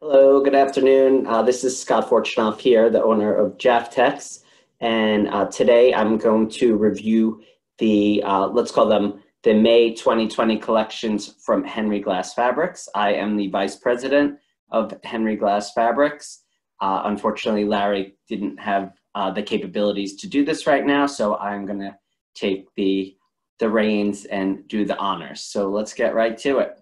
Hello, good afternoon. Uh, this is Scott Fortunoff here, the owner of Jaftex. And uh, today I'm going to review the, uh, let's call them the May 2020 collections from Henry Glass Fabrics. I am the vice president of Henry Glass Fabrics. Uh, unfortunately, Larry didn't have uh, the capabilities to do this right now, so I'm gonna take the, the reins and do the honors. So let's get right to it.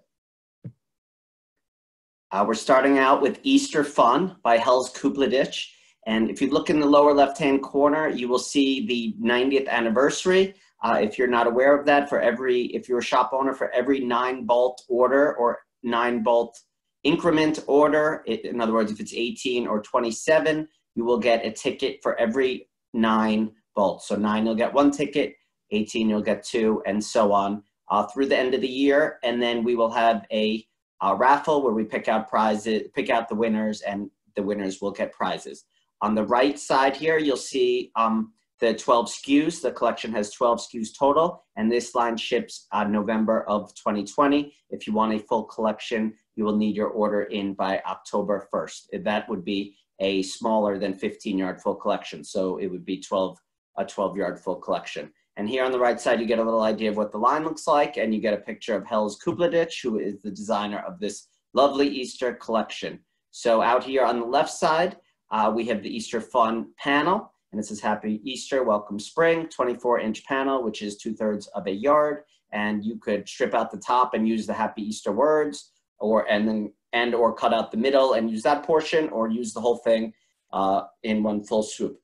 Uh, we're starting out with Easter Fun by Helz Cuppleditch. And if you look in the lower left-hand corner, you will see the 90th anniversary. Uh, if you're not aware of that, for every, if you're a shop owner, for every nine bolt order or nine bolt increment order, it, in other words, if it's 18 or 27, you will get a ticket for every nine bolts. So nine, you'll get one ticket, 18, you'll get two, and so on uh, through the end of the year. And then we will have a uh, raffle where we pick out prizes, pick out the winners, and the winners will get prizes. On the right side here, you'll see um, the 12 SKUs. The collection has 12 SKUs total, and this line ships uh, November of 2020. If you want a full collection, you will need your order in by October 1st. That would be a smaller than 15 yard full collection. So it would be 12, a 12 yard full collection. And here on the right side, you get a little idea of what the line looks like, and you get a picture of Helz Cuppleditch, who is the designer of this lovely Easter collection. So out here on the left side, uh, we have the Easter Fun panel, and it says Happy Easter, Welcome Spring, 24 inch panel, which is two thirds of a yard. And you could strip out the top and use the Happy Easter words, or and then and or cut out the middle and use that portion, or use the whole thing uh, in one full swoop.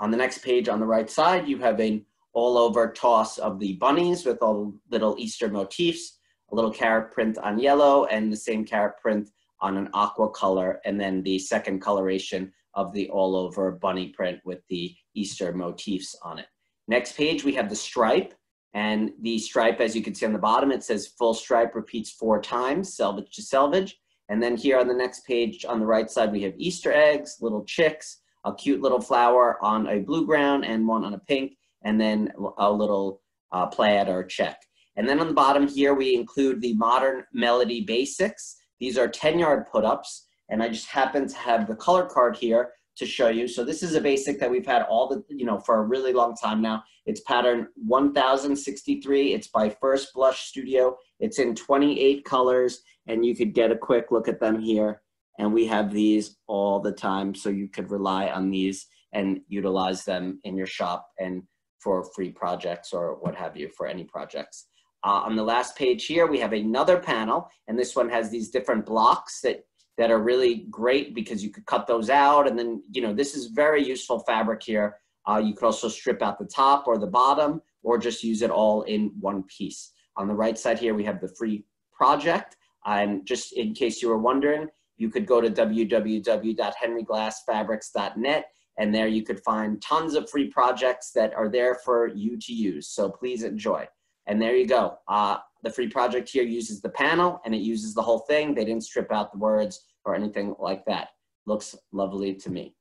On the next page on the right side, you have a all over toss of the bunnies with all little Easter motifs, a little carrot print on yellow and the same carrot print on an aqua color, and then the second coloration of the all over bunny print with the Easter motifs on it. Next page, we have the stripe. And the stripe, as you can see on the bottom, it says full stripe repeats four times, selvage to selvage. And then here on the next page on the right side, we have Easter eggs, little chicks, a cute little flower on a blue ground and one on a pink and then a little uh, plaid or check. And then on the bottom here, we include the modern melody basics. These are 10 yard put-ups. And I just happen to have the color card here to show you. So this is a basic that we've had all the, you know, for a really long time now. It's pattern 1063. It's by First Blush Studio. It's in 28 colors and you could get a quick look at them here. And we have these all the time. So you could rely on these and utilize them in your shop and for free projects or what have you for any projects. Uh, on the last page here, we have another panel, and this one has these different blocks that, that are really great because you could cut those out. And then, you know, this is very useful fabric here. Uh, you could also strip out the top or the bottom or just use it all in one piece. On the right side here, we have the free project. And just in case you were wondering, you could go to www.henryglassfabrics.net and there you could find tons of free projects that are there for you to use. So please enjoy. And there you go. Uh, the free project here uses the panel and it uses the whole thing. They didn't strip out the words or anything like that. Looks lovely to me.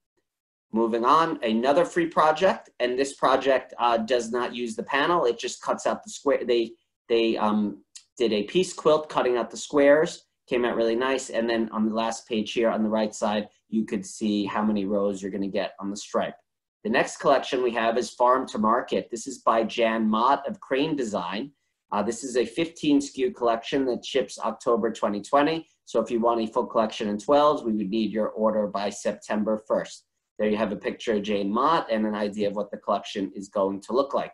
Moving on, another free project, and this project uh, does not use the panel. It just cuts out the square. They they um, did a piece quilt cutting out the squares came out really nice. And then on the last page here on the right side, you could see how many rows you're gonna get on the stripe. The next collection we have is Farm to Market. This is by Jan Mott of Crane Design. Uh, this is a 15 SKU collection that ships October 2020. So if you want a full collection in 12s, we would need your order by September 1st. There you have a picture of Jane Mott and an idea of what the collection is going to look like.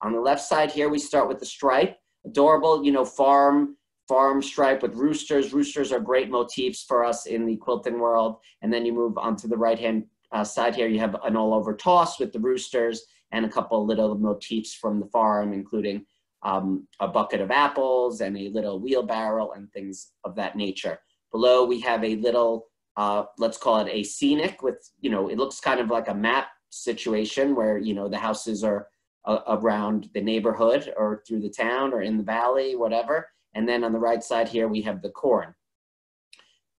On the left side here, we start with the stripe. Adorable, you know, farm farm stripe with roosters. Roosters are great motifs for us in the quilting world. And then you move onto the right-hand uh, side here, you have an all-over toss with the roosters and a couple little motifs from the farm, including um, a bucket of apples and a little wheelbarrow and things of that nature. Below, we have a little, uh, let's call it a scenic with, you know, it looks kind of like a map situation where, you know, the houses are uh, around the neighborhood or through the town or in the valley, whatever. And then on the right side here, we have the corn.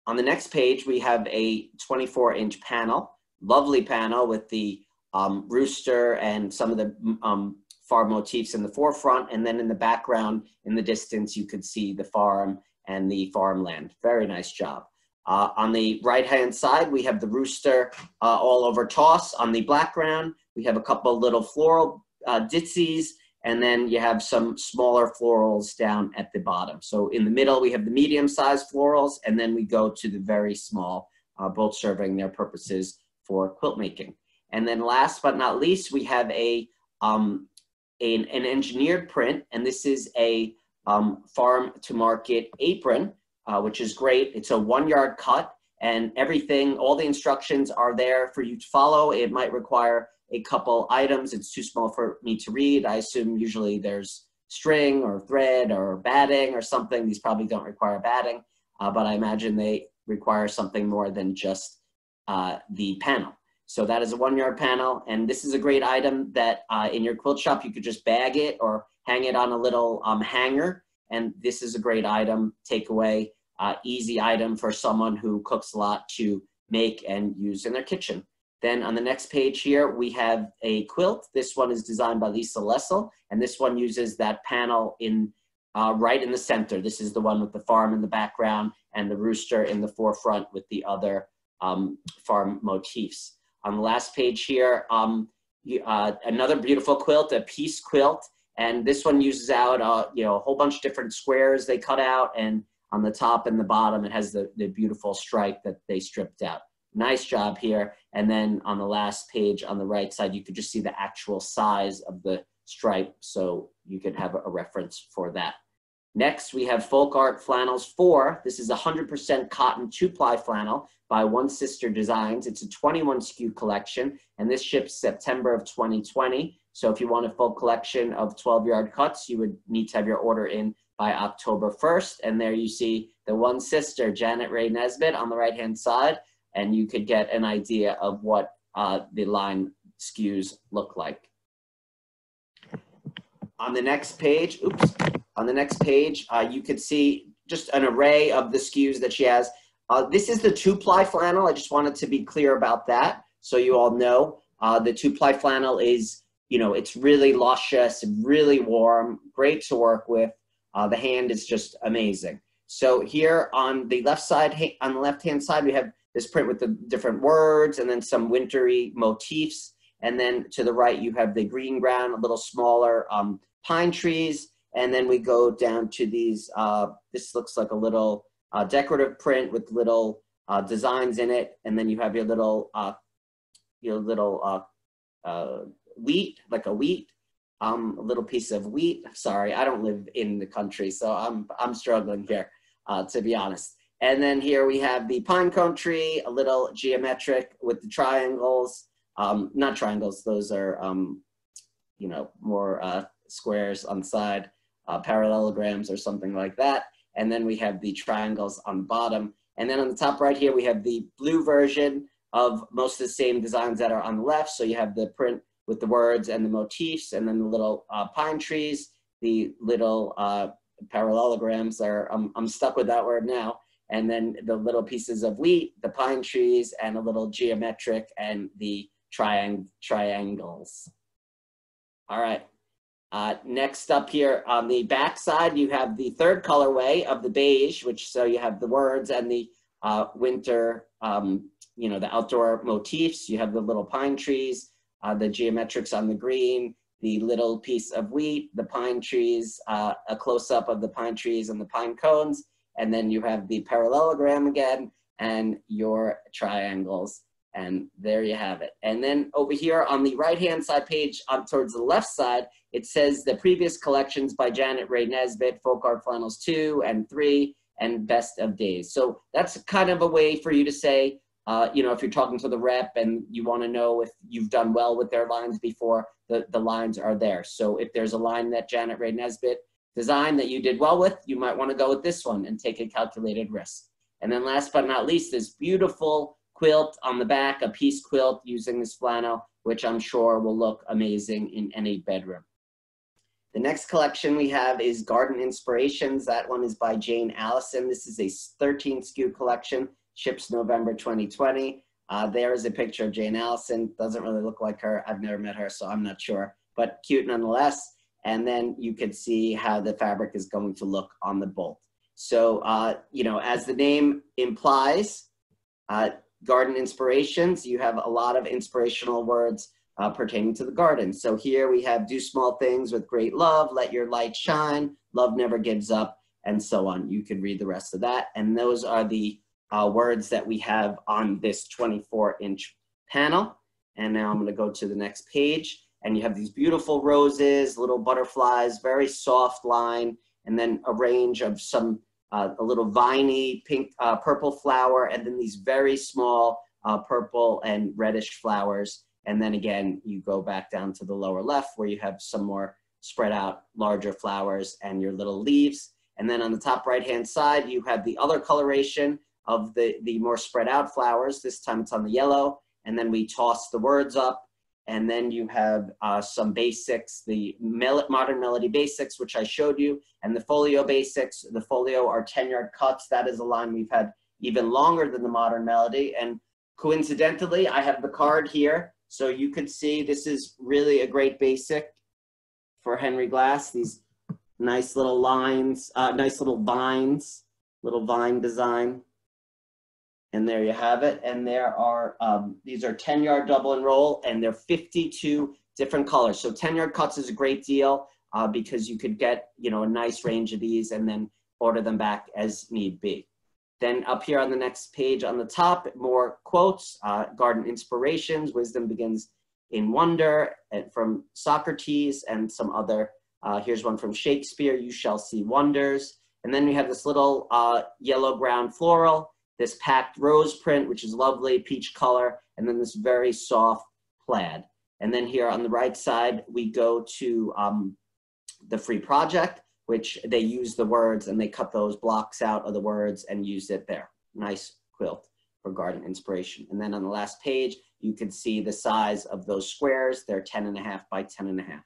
On the next page, we have a 24 inch panel, lovely panel with the um, rooster and some of the um, farm motifs in the forefront. And then in the background, in the distance, you could see the farm and the farmland. Very nice job. Uh, on the right-hand side, we have the rooster uh, all over toss. On the background, we have a couple little floral uh, and then you have some smaller florals down at the bottom. So in the middle, we have the medium-sized florals, and then we go to the very small, uh, both serving their purposes for quilt making. And then last but not least, we have a, um, an, an engineered print, and this is a um, farm to market apron, uh, which is great. It's a one yard cut and everything, all the instructions are there for you to follow. It might require a couple items. It's too small for me to read. I assume usually there's string or thread or batting or something. These probably don't require batting, uh, but I imagine they require something more than just uh, the panel. So that is a one yard panel. And this is a great item that uh, in your quilt shop, you could just bag it or hang it on a little um, hanger. And this is a great item, takeaway, uh, easy item for someone who cooks a lot to make and use in their kitchen. Then on the next page here, we have a quilt. This one is designed by Lisa Lessel, and this one uses that panel in uh, right in the center. This is the one with the farm in the background and the rooster in the forefront with the other um, farm motifs. On the last page here, um, uh, another beautiful quilt, a piece quilt. And this one uses out, uh, you know, a whole bunch of different squares they cut out. And on the top and the bottom, it has the, the beautiful stripe that they stripped out. Nice job here. And then on the last page on the right side, you could just see the actual size of the stripe. So you could have a reference for that. Next, we have Folk Art Flannels 4. This is 100% cotton two-ply flannel by One Sister Designs. It's a 21 SKU collection, and this ships September of 2020. So if you want a full collection of 12 yard cuts, you would need to have your order in by October 1st. And there you see the one sister, Janet Rae Nesbitt, on the right hand side. And you could get an idea of what uh, the line SKUs look like. On the next page, oops, on the next page, uh, you could see just an array of the SKUs that she has. Uh, this is the two ply flannel. I just wanted to be clear about that so you all know. Uh, the two ply flannel is you know, it's really luscious, really warm, great to work with. Uh, the hand is just amazing. So here on the left side, on the left-hand side, we have this print with the different words and then some wintry motifs. And then to the right, you have the green ground, a little smaller um, pine trees. And then we go down to these, uh, this looks like a little uh, decorative print with little uh, designs in it. And then you have your little, uh, your little uh, uh, wheat, like a wheat, um, a little piece of wheat. Sorry, I don't live in the country, so I'm, I'm struggling here, uh, to be honest. And then here we have the pine cone tree, a little geometric with the triangles. Um, not triangles, those are, um, you know, more uh, squares on the side, uh, parallelograms or something like that. And then we have the triangles on the bottom. And then on the top right here, we have the blue version of most of the same designs that are on the left. So you have the print with the words and the motifs, and then the little uh, pine trees, the little uh, parallelograms are, I'm, I'm stuck with that word now, and then the little pieces of wheat, the pine trees, and a little geometric, and the triang triangles. All right. Uh, next up here on the back side, you have the third colorway of the beige, which so you have the words and the uh, winter, um, you know, the outdoor motifs. You have the little pine trees, uh, the geometrics on the green, the little piece of wheat, the pine trees, uh, a close-up of the pine trees and the pine cones, and then you have the parallelogram again, and your triangles. And there you have it. And then over here on the right-hand side page, up towards the left side, it says the previous collections by Janet Rae Nesbitt, Folk Art Flannels 2 and 3, and Best of Days. So that's kind of a way for you to say, uh, you know, if you're talking to the rep and you want to know if you've done well with their lines before, the, the lines are there. So if there's a line that Janet Rae Nesbitt designed that you did well with, you might want to go with this one and take a calculated risk. And then last but not least, this beautiful quilt on the back, a piece quilt using this flannel, which I'm sure will look amazing in any bedroom. The next collection we have is Garden Inspirations. That one is by Jane Allison. This is a 13 SKU collection ships November 2020. Uh, there is a picture of Jane Allison. Doesn't really look like her. I've never met her, so I'm not sure, but cute nonetheless. And then you can see how the fabric is going to look on the bolt. So, uh, you know, as the name implies, uh, garden inspirations, you have a lot of inspirational words uh, pertaining to the garden. So here we have do small things with great love, let your light shine, love never gives up, and so on. You can read the rest of that. And those are the uh, words that we have on this 24 inch panel. And now I'm gonna go to the next page and you have these beautiful roses, little butterflies, very soft line, and then a range of some, uh, a little viney pink, uh, purple flower, and then these very small uh, purple and reddish flowers. And then again, you go back down to the lower left where you have some more spread out larger flowers and your little leaves. And then on the top right-hand side, you have the other coloration of the, the more spread out flowers. This time it's on the yellow. And then we toss the words up and then you have uh, some basics, the mel modern melody basics, which I showed you, and the folio basics. The folio are 10 yard cuts. That is a line we've had even longer than the modern melody. And coincidentally, I have the card here. So you could see this is really a great basic for Henry Glass. These nice little lines, uh, nice little vines, little vine design. And there you have it. And there are, um, these are 10 yard double enroll and they're 52 different colors. So 10 yard cuts is a great deal uh, because you could get, you know, a nice range of these and then order them back as need be. Then up here on the next page on the top, more quotes, uh, garden inspirations, wisdom begins in wonder and from Socrates and some other, uh, here's one from Shakespeare, you shall see wonders. And then we have this little uh, yellow brown floral this packed rose print, which is lovely, peach color, and then this very soft plaid. And then here on the right side, we go to um, the free project, which they use the words and they cut those blocks out of the words and use it there. Nice quilt for garden inspiration. And then on the last page, you can see the size of those squares. They're 10 and a half by 10 and a half.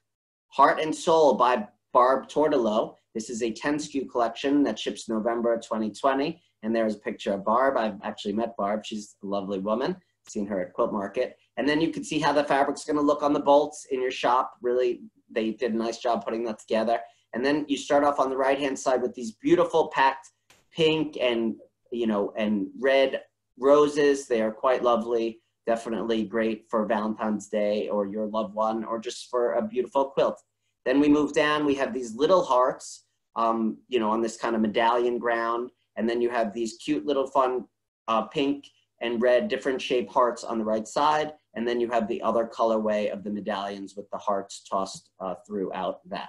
Heart and Soul by Barb Tourtillotte. This is a 10 SKU collection that ships November 2020. And there's a picture of Barb. I've actually met Barb. She's a lovely woman. Seen her at Quilt Market. And then you can see how the fabric's going to look on the bolts in your shop. Really, they did a nice job putting that together. And then you start off on the right-hand side with these beautiful packed pink and, you know, and red roses. They are quite lovely. Definitely great for Valentine's Day or your loved one or just for a beautiful quilt. Then we move down. We have these little hearts, um, you know, on this kind of medallion ground. And then you have these cute little fun uh, pink and red different shape hearts on the right side. And then you have the other colorway of the medallions with the hearts tossed uh, throughout that.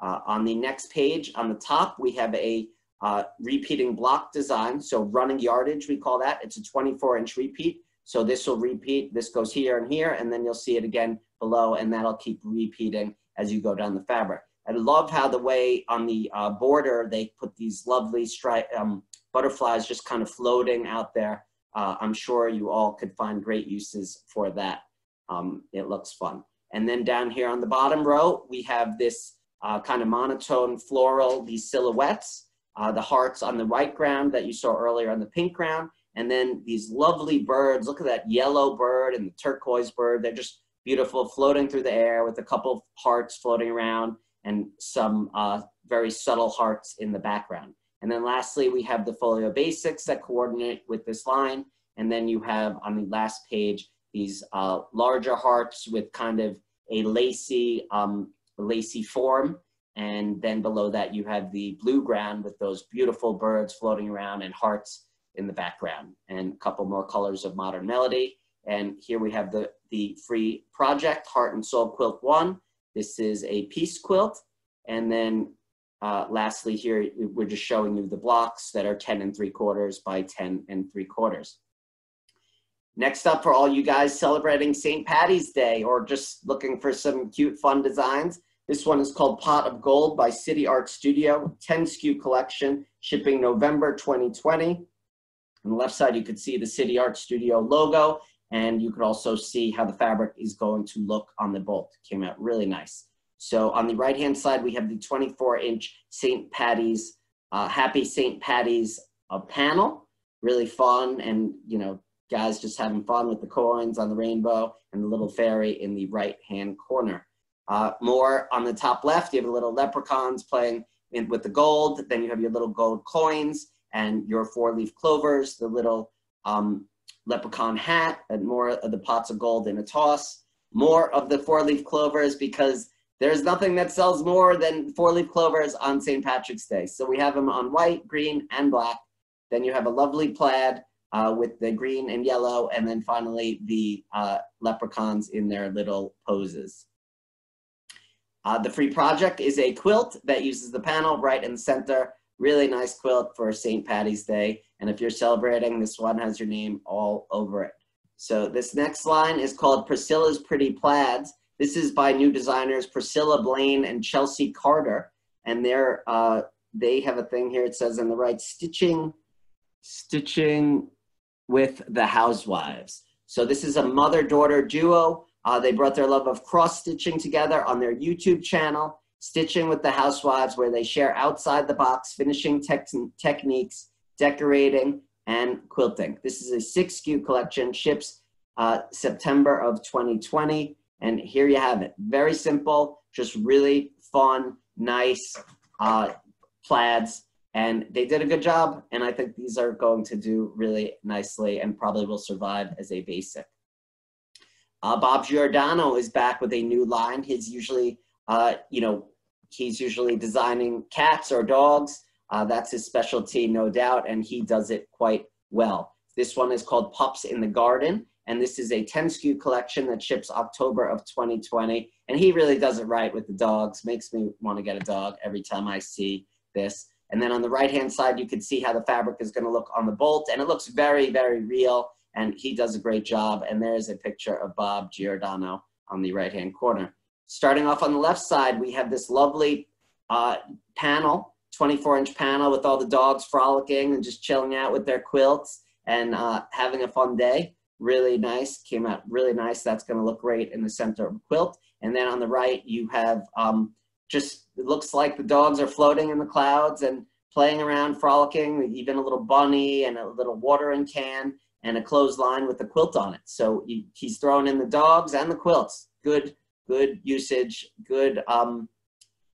Uh, on the next page, on the top, we have a uh, repeating block design. So running yardage, we call that. It's a 24 inch repeat. So this will repeat, this goes here and here, and then you'll see it again below, and that'll keep repeating as you go down the fabric. I love how the way on the uh, border they put these lovely stri- um, butterflies just kind of floating out there. Uh, I'm sure you all could find great uses for that. Um, it looks fun. And then down here on the bottom row, we have this uh, kind of monotone floral, these silhouettes, uh, the hearts on the white ground that you saw earlier on the pink ground, and then these lovely birds. Look at that yellow bird and the turquoise bird. They're just beautiful, floating through the air with a couple of hearts floating around and some uh, very subtle hearts in the background. And then lastly, we have the folio basics that coordinate with this line. And then you have on the last page, these uh, larger hearts with kind of a lacy, um, lacy form. And then below that, you have the blue ground with those beautiful birds floating around and hearts in the background and a couple more colors of modern melody. And here we have the, the free project, Heart and Soul Quilt 1, this is a piece quilt. And then uh, lastly here, we're just showing you the blocks that are 10 and 3 quarters by 10 and 3 quarters. Next up for all you guys celebrating St. Patty's Day or just looking for some cute fun designs, this one is called Pot of Gold by City Art Studio, 10 SKU collection, shipping November 2020. On the left side, you can see the City Art Studio logo and you could also see how the fabric is going to look on the bolt. Came out really nice. So on the right-hand side, we have the 24-inch St. Patty's, uh, Happy St. Patty's uh, panel. Really fun and, you know, guys just having fun with the coins on the rainbow and the little fairy in the right-hand corner. Uh, more on the top left, you have a little leprechauns playing in, with the gold. Then you have your little gold coins and your four-leaf clovers, the little um, leprechaun hat, and more of the pots of gold in a toss. More of the four-leaf clovers because there's nothing that sells more than four-leaf clovers on St. Patrick's Day. So we have them on white, green, and black. Then you have a lovely plaid uh, with the green and yellow, and then finally the uh, leprechauns in their little poses. Uh, the free project is a quilt that uses the panel right in the center. Really nice quilt for St. Patty's Day. And if you're celebrating, this one has your name all over it. So this next line is called Priscilla's Pretty Plaids. This is by new designers Priscilla Blaine and Chelsea Carter. And they're, uh, they have a thing here, it says on the right, stitching, stitching with the housewives. So this is a mother-daughter duo uh, they brought their love of cross stitching together on their YouTube channel, Stitching with the Housewives, where they share outside the box finishing techniques, decorating, and quilting. This is a six SKU collection, ships uh, September of 2020. And here you have it. Very simple, just really fun, nice uh, plaids. And they did a good job. And I think these are going to do really nicely and probably will survive as a basic. Uh, Bob Giordano is back with a new line. He's usually, uh, you know, he's usually designing cats or dogs. Uh, that's his specialty, no doubt, and he does it quite well. This one is called Pups in the Garden, and this is a 10 SKU collection that ships October of 2020. And he really does it right with the dogs. Makes me want to get a dog every time I see this. And then on the right-hand side, you can see how the fabric is going to look on the bolt, and it looks very, very real and he does a great job. And there's a picture of Bob Giordano on the right-hand corner. Starting off on the left side, we have this lovely uh, panel, 24-inch panel with all the dogs frolicking and just chilling out with their quilts and uh, having a fun day. Really nice, came out really nice. That's gonna look great in the center of the quilt. And then on the right, you have um, just, it looks like the dogs are floating in the clouds and playing around, frolicking, even a little bunny and a little watering can and a clothesline with a quilt on it. So he, he's throwing in the dogs and the quilts. Good, good usage, good, um,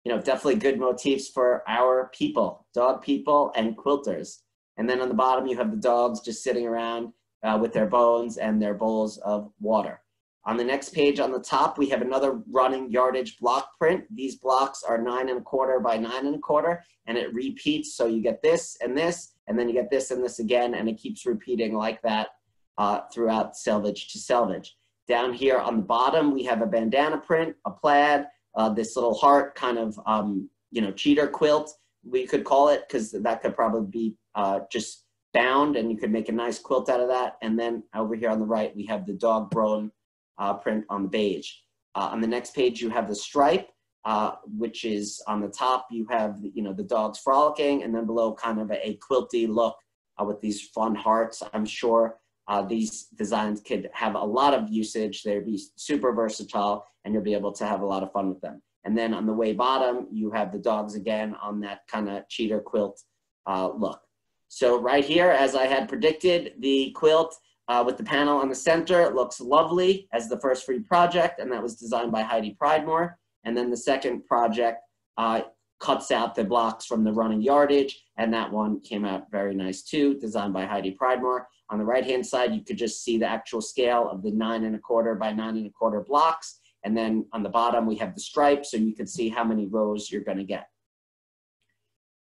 you know, definitely good motifs for our people, dog people and quilters. And then on the bottom, you have the dogs just sitting around uh, with their bones and their bowls of water. On the next page on the top, we have another running yardage block print. These blocks are nine and a quarter by nine and a quarter, and it repeats. So you get this and this, and then you get this and this again, and it keeps repeating like that uh, throughout selvage to selvage. Down here on the bottom, we have a bandana print, a plaid, uh, this little heart kind of, um, you know, cheater quilt, we could call it, because that could probably be uh, just bound, and you could make a nice quilt out of that. And then over here on the right, we have the dog bone uh, print on the beige. Uh, on the next page, you have the stripe, uh, which is on the top, you have, you know, the dogs frolicking, and then below kind of a, a quilty look uh, with these fun hearts. I'm sure uh, these designs could have a lot of usage. They'd be super versatile, and you'll be able to have a lot of fun with them. And then on the way bottom, you have the dogs again on that kind of cheater quilt uh, look. So right here, as I had predicted, the quilt uh, with the panel on the center looks lovely as the first free project, and that was designed by Heidi Pridemore. And then the second project uh, cuts out the blocks from the running yardage, and that one came out very nice too, designed by Heidi Pridemore. On the right-hand side, you could just see the actual scale of the nine and a quarter by nine and a quarter blocks. And then on the bottom, we have the stripe, so you can see how many rows you're gonna get.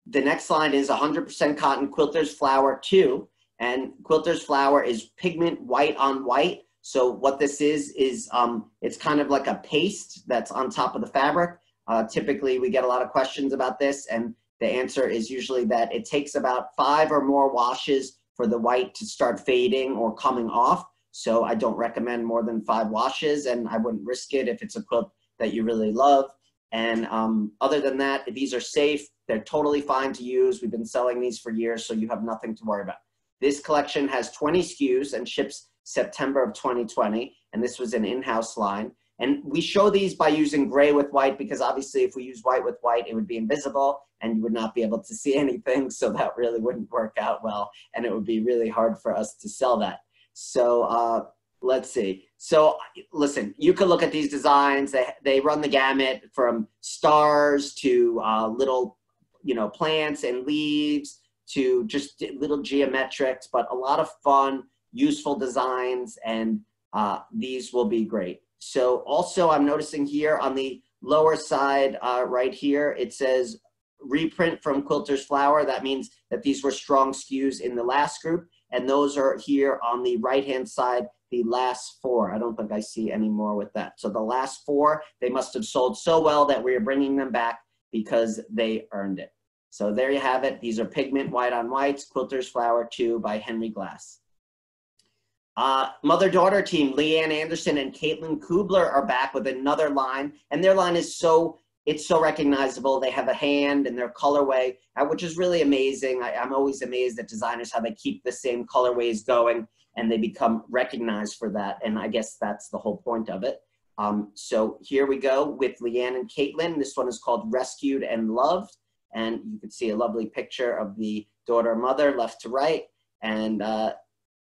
The next line is 100% cotton quilter's flour two, and quilter's flour is pigment white on white. So what this is, is um, it's kind of like a paste that's on top of the fabric. Uh, typically, we get a lot of questions about this, and the answer is usually that it takes about five or more washes for the white to start fading or coming off. So I don't recommend more than five washes, and I wouldn't risk it if it's a quilt that you really love. And um, other than that, these are safe. They're totally fine to use. We've been selling these for years, so you have nothing to worry about. This collection has 20 SKUs and ships September of 2020, and this was an in-house line. And we show these by using gray with white because obviously if we use white with white, it would be invisible and you would not be able to see anything. So that really wouldn't work out well. And it would be really hard for us to sell that. So uh, let's see. So listen, you can look at these designs. They, they run the gamut from stars to uh, little you know, plants and leaves to just little geometrics, but a lot of fun, useful designs, and uh, these will be great. So also I'm noticing here on the lower side uh, right here, it says reprint from Quilter's Flour. That means that these were strong SKUs in the last group, and those are here on the right-hand side, the last four. I don't think I see any more with that. So the last four, they must have sold so well that we are bringing them back because they earned it. So there you have it. These are Pigment White on Whites, Quilter's Flour 2 by Henry Glass. Uh, Mother-daughter team, Leanne Anderson and Caitlin Kubler are back with another line. And their line is so, it's so recognizable. They have a hand and their colorway, uh, which is really amazing. I, I'm always amazed at designers how they keep the same colorways going and they become recognized for that. And I guess that's the whole point of it. Um, so here we go with Leanne and Caitlin. This one is called Rescued and Loved. And you can see a lovely picture of the daughter mother left to right. And uh,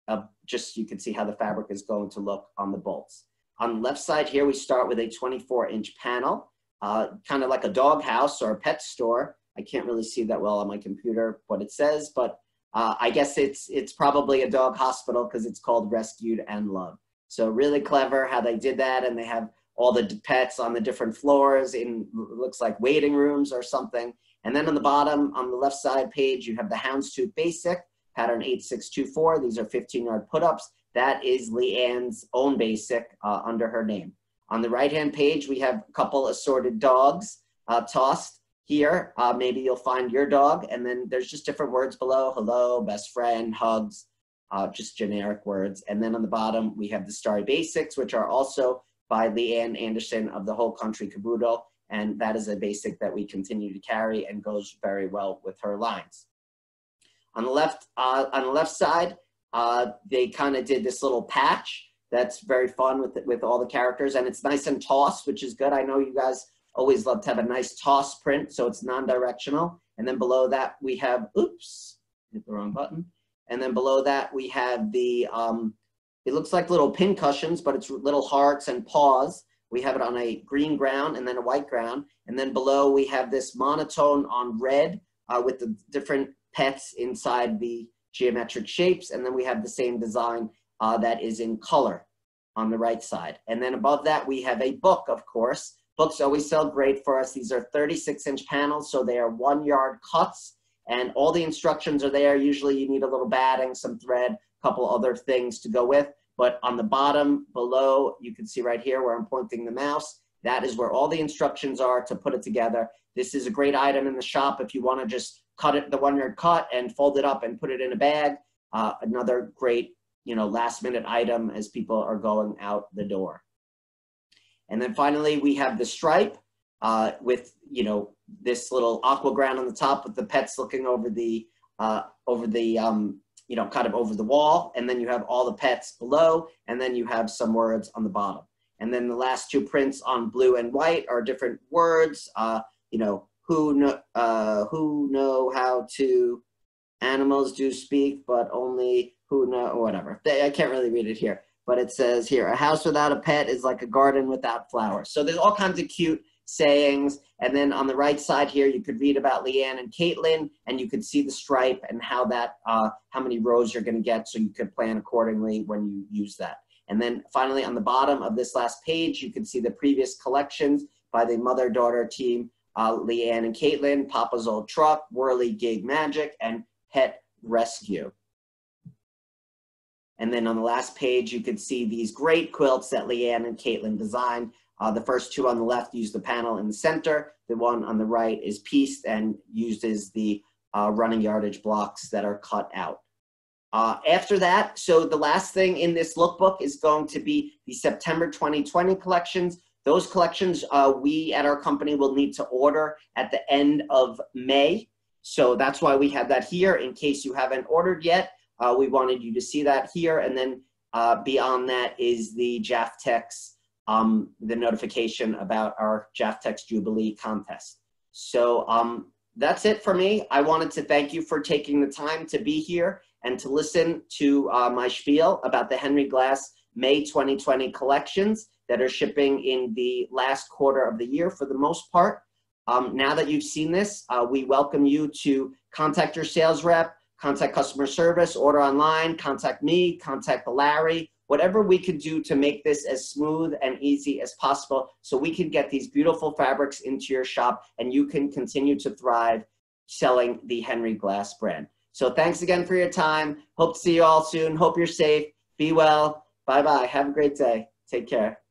uh, just you can see how the fabric is going to look on the bolts. On the left side here, we start with a 24 inch panel, uh, kind of like a dog house or a pet store. I can't really see that well on my computer what it says, but uh, I guess it's, it's probably a dog hospital because it's called Rescued and Loved. So really clever how they did that. And they have all the pets on the different floors in looks like waiting rooms or something. And then on the bottom, on the left side page, you have the Houndstooth Basic, pattern 8624. These are 15 yard put-ups. That is Leanne's own basic uh, under her name. On the right-hand page, we have a couple assorted dogs uh, tossed here. Uh, maybe you'll find your dog. And then there's just different words below. Hello, best friend, hugs, uh, just generic words. And then on the bottom, we have the Starry Basics, which are also by Leanne Anderson of the Whole Country Caboodle and that is a basic that we continue to carry and goes very well with her lines. On the left, uh, on the left side, uh, they kind of did this little patch that's very fun with with all the characters, and it's nice and tossed, which is good. I know you guys always love to have a nice toss print, so it's non-directional. And then below that we have, oops, hit the wrong button. And then below that we have the, um, it looks like little pin cushions, but it's little hearts and paws we have it on a green ground and then a white ground. And then below we have this monotone on red uh, with the different pets inside the geometric shapes. And then we have the same design uh, that is in color on the right side. And then above that, we have a book, of course. Books always sell great for us. These are 36 inch panels, so they are one yard cuts and all the instructions are there. Usually you need a little batting, some thread, a couple other things to go with. But on the bottom below, you can see right here where I'm pointing the mouse, that is where all the instructions are to put it together. This is a great item in the shop if you want to just cut it the one yard cut and fold it up and put it in a bag. Uh, another great, you know, last minute item as people are going out the door. And then finally, we have the stripe uh, with, you know, this little aqua ground on the top with the pets looking over the, uh, over the um, you know, kind of over the wall, and then you have all the pets below, and then you have some words on the bottom. And then the last two prints on blue and white are different words, uh, you know, who know, uh, who know how to, animals do speak, but only who know, whatever. I can't really read it here, but it says here, a house without a pet is like a garden without flowers. So there's all kinds of cute sayings. And then on the right side here, you could read about Leanne and Caitlin, and you could see the stripe and how that, uh, how many rows you're going to get, so you could plan accordingly when you use that. And then finally, on the bottom of this last page, you can see the previous collections by the mother-daughter team, uh, Leanne and Caitlin, Papa's Old Truck, Whirly Gig Magic, and Pet Rescue. And then on the last page, you can see these great quilts that Leanne and Caitlin designed. Uh, the first two on the left use the panel in the center. The one on the right is pieced and uses the uh, running yardage blocks that are cut out. Uh, after that, so the last thing in this lookbook is going to be the September 2020 collections. Those collections uh, we at our company will need to order at the end of May. So that's why we have that here in case you haven't ordered yet. Uh, we wanted you to see that here. And then uh, beyond that is the Jaftex um, the notification about our Jaftex Jubilee contest. So um, that's it for me. I wanted to thank you for taking the time to be here and to listen to uh, my spiel about the Henry Glass May 2020 collections that are shipping in the last quarter of the year for the most part. Um, now that you've seen this, uh, we welcome you to contact your sales rep, contact customer service, order online, contact me, contact the Larry, whatever we can do to make this as smooth and easy as possible so we can get these beautiful fabrics into your shop and you can continue to thrive selling the Henry Glass brand. So thanks again for your time. Hope to see you all soon. Hope you're safe. Be well. Bye bye. Have a great day. Take care.